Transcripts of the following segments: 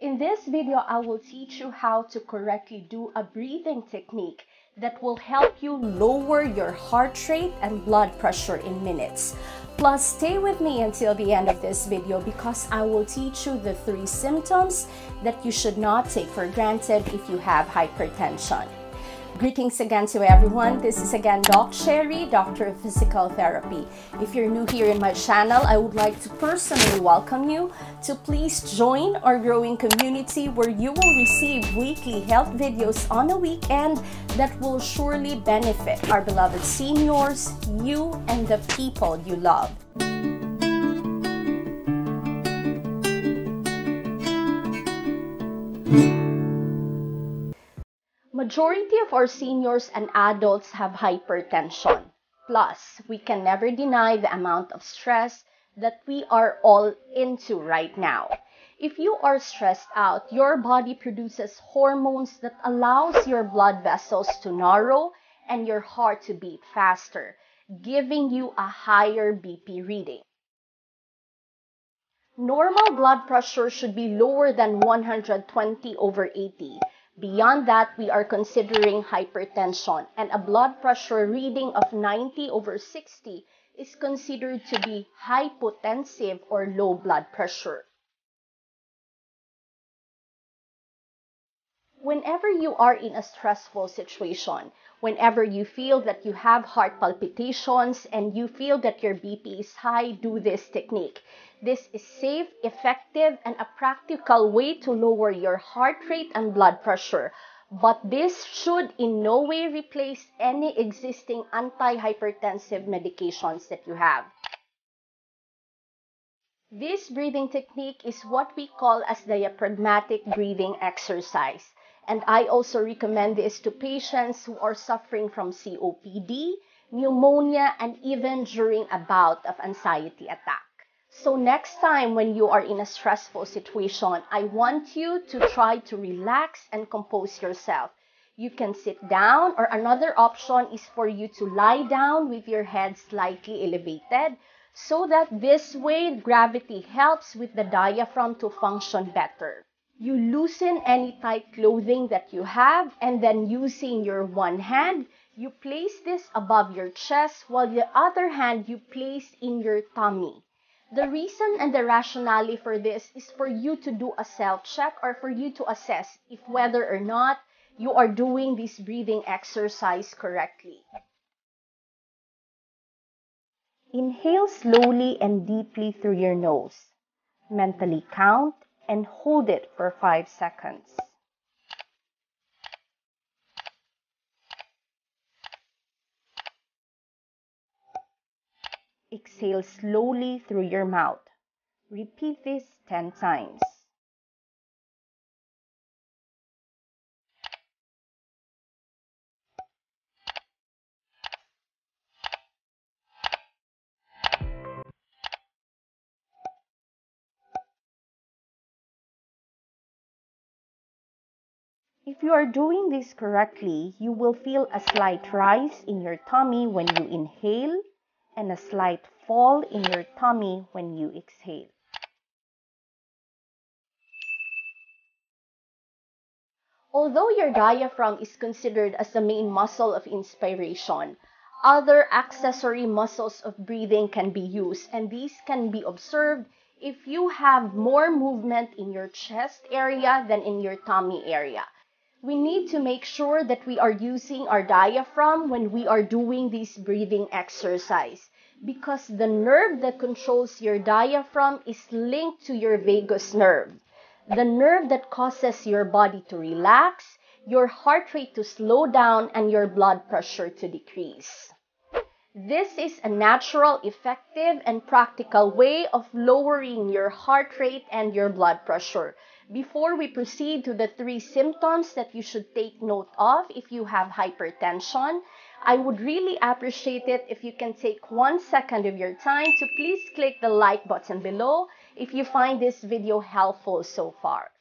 In this video, I will teach you how to correctly do a breathing technique that will help you lower your heart rate and blood pressure in minutes. Plus, stay with me until the end of this video because I will teach you the three symptoms that you should not take for granted if you have hypertension. Greetings again to everyone. This is again Doc Cherry, Doctor of Physical Therapy. If you're new here in my channel, I would like to personally welcome you to please join our growing community where you will receive weekly health videos on a weekend that will surely benefit our beloved seniors, you, and the people you love. Majority of our seniors and adults have hypertension. Plus, we can never deny the amount of stress that we are all into right now. If you are stressed out, your body produces hormones that allows your blood vessels to narrow and your heart to beat faster, giving you a higher BP reading. Normal blood pressure should be lower than 120 over 80 Beyond that, we are considering hypertension, and a blood pressure reading of 90 over 60 is considered to be hypotensive or low blood pressure. Whenever you are in a stressful situation, whenever you feel that you have heart palpitations and you feel that your BP is high, do this technique. This is safe, effective, and a practical way to lower your heart rate and blood pressure. But this should in no way replace any existing antihypertensive medications that you have. This breathing technique is what we call as diaphragmatic breathing exercise. And I also recommend this to patients who are suffering from COPD, pneumonia, and even during a bout of anxiety attack. So next time when you are in a stressful situation, I want you to try to relax and compose yourself. You can sit down or another option is for you to lie down with your head slightly elevated so that this way gravity helps with the diaphragm to function better. You loosen any tight clothing that you have and then using your one hand, you place this above your chest while the other hand you place in your tummy. The reason and the rationale for this is for you to do a self-check or for you to assess if whether or not you are doing this breathing exercise correctly. Inhale slowly and deeply through your nose. Mentally count and hold it for 5 seconds. Exhale slowly through your mouth. Repeat this 10 times. If you are doing this correctly, you will feel a slight rise in your tummy when you inhale and a slight fall in your tummy when you exhale. Although your diaphragm is considered as the main muscle of inspiration, other accessory muscles of breathing can be used and these can be observed if you have more movement in your chest area than in your tummy area. We need to make sure that we are using our diaphragm when we are doing this breathing exercise because the nerve that controls your diaphragm is linked to your vagus nerve, the nerve that causes your body to relax, your heart rate to slow down, and your blood pressure to decrease. This is a natural, effective, and practical way of lowering your heart rate and your blood pressure. Before we proceed to the three symptoms that you should take note of if you have hypertension, I would really appreciate it if you can take one second of your time to please click the like button below if you find this video helpful so far.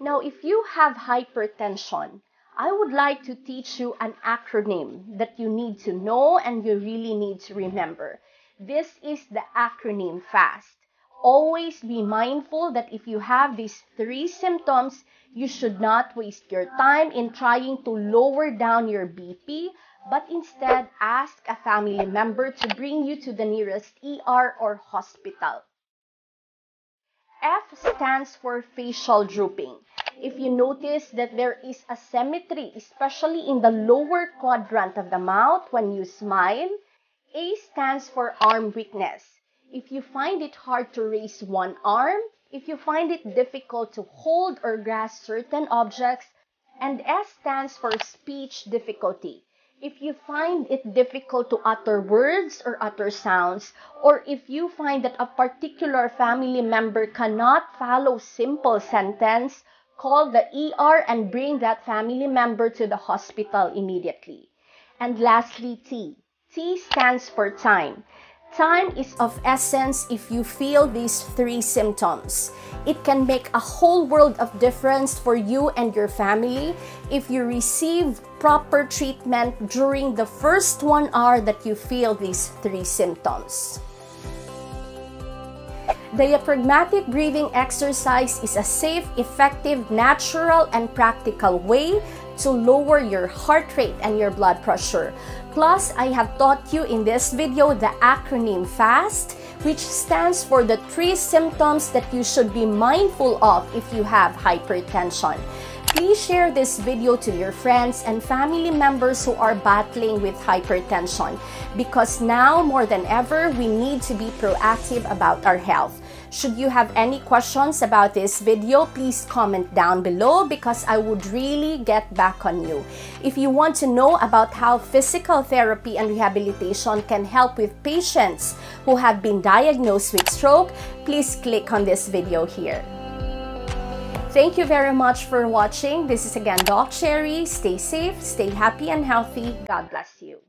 Now, if you have hypertension, I would like to teach you an acronym that you need to know and you really need to remember. This is the acronym FAST. Always be mindful that if you have these three symptoms, you should not waste your time in trying to lower down your BP, but instead ask a family member to bring you to the nearest ER or hospital. F stands for facial drooping. If you notice that there is a symmetry, especially in the lower quadrant of the mouth when you smile, A stands for arm weakness. If you find it hard to raise one arm, if you find it difficult to hold or grasp certain objects, and S stands for speech difficulty. If you find it difficult to utter words or utter sounds, or if you find that a particular family member cannot follow simple sentence, call the ER and bring that family member to the hospital immediately. And lastly, T. T stands for time. Time is of essence if you feel these three symptoms. It can make a whole world of difference for you and your family if you receive proper treatment during the first one hour that you feel these three symptoms. Diaphragmatic breathing exercise is a safe, effective, natural, and practical way to lower your heart rate and your blood pressure. Plus, I have taught you in this video the acronym FAST, which stands for the three symptoms that you should be mindful of if you have hypertension. Please share this video to your friends and family members who are battling with hypertension because now more than ever, we need to be proactive about our health. Should you have any questions about this video, please comment down below because I would really get back on you. If you want to know about how physical therapy and rehabilitation can help with patients who have been diagnosed with stroke, please click on this video here. Thank you very much for watching. This is again Doc Cherry. Stay safe, stay happy and healthy. God bless you.